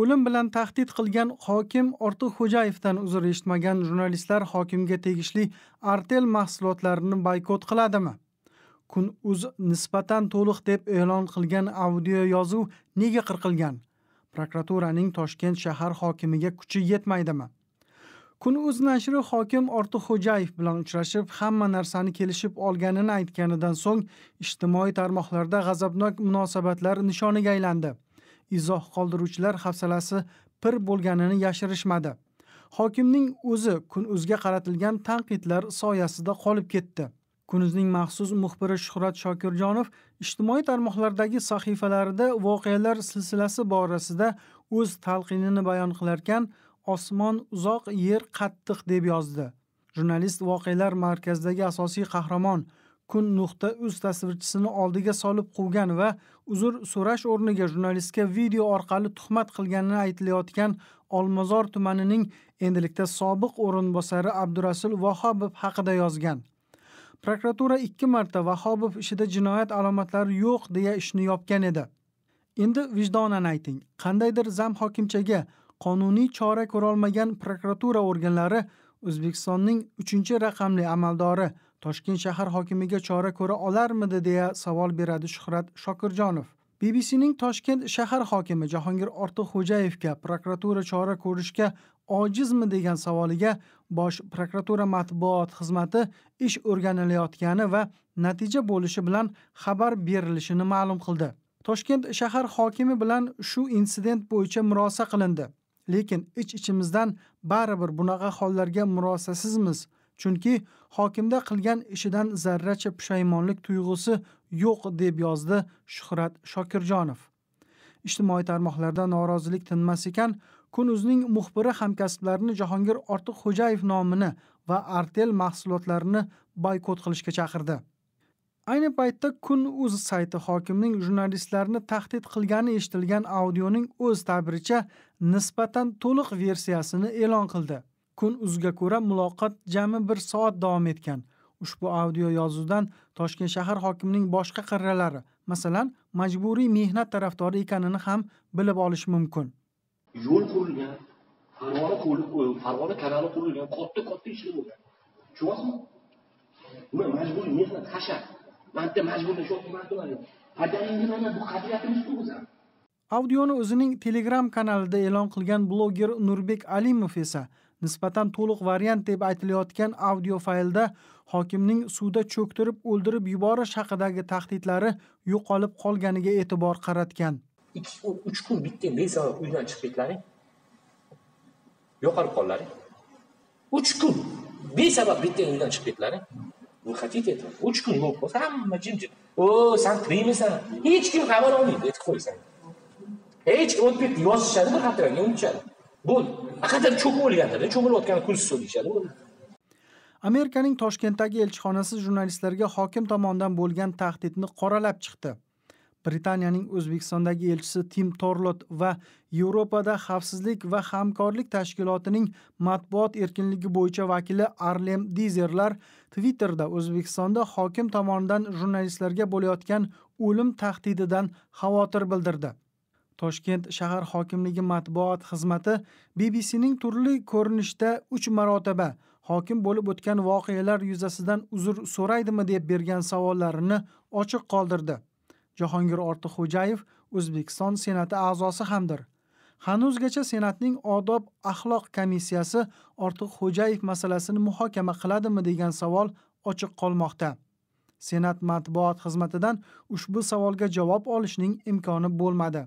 o'lim bilan tahdid qilgan hokim ortiqxo'jayevdan uzr eshitmagan jurnalistlar hokimga tegishli artel mahsulotlarini boykot qiladimi? Kun uz nisbatan to'liq deb e'lon qilgan audio yozuv nega qirqilgan? Prokuraturaning toshkent shahar hokimiga kuchi yetmaydimi? Kun uz nashri hokim ortiqxo'jayev bilan uchrashib hamma narsani kelishib olganini aytganidan so'ng ijtimoiy tarmoqlarda g'azabnok munosabatlar nishoniga aylandi. Izoh qoldiruvchilar hafsalasi pir bo'lganini yashirishmadi. Hokimning o'zi kunuzga qaratilgan tanqidlar soyasida qolib ketdi. Kunuzning maxsus muxbiri shuhrat shokirjonov ijtimoiy tarmoqlardagi sahifalarida voqealar silsilasi borasida o'z talqinini bayon qilarkan osmon uzoq yer qattiq deb yozdi. Jurnalist voqealar markazidagi asosiy qahramon kun nuqta uz tasvirchisini oldiga solib quvgan va uzr so'rash o'rniga jurnalistga video orqali tuhmat qilganini aytilayotgan olmazor tumanining endilikda sobiq o'rinbosari abdurasul vahobov haqida yozgan. Prokuratura ikki marta vahobov ishida jinoyat alomatlari yo'q deya ishni yopgan edi. Endi vijdonan ayting qandaydir zam hokimchaga qonuniy chora ko'rolmagan prokuratura organlari o'zbekistonning uchinchi raqamli amaldori toshkent shahar hokimiga chora ko'ra olarmidi deya savol beradi shuhrat shokirjonov bbcning toshkent shahar hokimi jahongir ortiqxo'jayevga prokuratura chora ko'rishga ojizmi degan savoliga bosh prokuratura matbuot xizmati ish o'rganilayotgani va natija bo'lishi bilan xabar berilishini ma'lum qildi. Toshkent shahar hokimi bilan shu insident bo'yicha murosa qilindi. Lekin ich ichimizdan baribir bunaqa hollarga murosasizmiz chunki hokimda qilgan ishidan zarracha pushaymonlik tuyg'usi yo'q deb yozdi shuhrat shokirjonov. Ijtimoiy tarmoqlarda norozilik tinmas ekan kunuzning muxbiri hamkasblarini jahongir ortiqxo'jayev nomini va artel mahsulotlarini boykot qilishga chaqirdi. Ayni paytda kun uz sayti hokimning jurnalistlarni tahdid qilgani eshitilgan audioning o'z ta'biricha nisbatan to'liq versiyasini e'lon qildi. Kun uzga ko'ra muloqot jami bir soat davom etgan. Ushbu audio yozuvdan toshkent shahar hokimining boshqa qirralari masalan majburiy mehnat tarafdori ekanini ham bilib olish mumkin. Yo'l qurilgan farg'ona farg'ona kanali qurilgan katta katta ishlar bo'lgan. Tushunyapsizmi majburiy mehnat hashar. Man bitta majburlashyapti man mana bu qadriyatimiz-ku bizani audioni o'zining telegram kanalida e'lon qilgan bloger nurbek alimov esa nisbatan to'liq variant deb aytilayotgan audio faylda hokimning suvda cho'ktirib o'ldirib yuborish haqidagi tahdidlari yo'qolib qolganiga e'tibor qaratgan. Uch kun bitta besabab uydan chiqib ketlaring. Yo'qolib qoldilaring. Uch kun besabab bitta uydan chiqib ketlaring. Вы хотите этого uch kun yo'q bo'lsa hamma jimjit o san tirikmisan hech kim xabar olmaydi aytib qo'ysan. Hech kim o'tib ketdi yozishadi bir xatiraga unutishadi. Bo'ldi qadar cho'kib o'lganlarda cho'milayotgani ko'zsiz deyishadi amerikaning toshkentdagi elchixonasi jurnalistlarga hokim tomonidan bo'lgan tahdidni qoralab chiqdi. Britaniyaning o'zbekistondagi elchisi tim torlot va yevropada xavfsizlik va hamkorlik tashkilotining matbuot erkinligi bo'yicha vakili arlem dizerlar twitterda o'zbekistonda hokim tomonidan jurnalistlarga bo'layotgan o'lim tahdididan xavotir bildirdi. Toshkent shahar hokimligi matbuot xizmati bbcning turli ko'rinishda uch marotaba hokim bo'lib o'tgan voqealar yuzasidan uzr so'raydimi deb bergan savollarini ochiq qoldirdi. Jahongir ortiqxo'jayev o'zbekiston senati a'zosi hamdir. Hanuzgacha senatning odob axloq komissiyasi ortiqxo'jayev masalasini muhokama qiladimi degan savol ochiq qolmoqda. Senat matbuot xizmatidan ushbu savolga javob olishning imkoni bo'lmadi.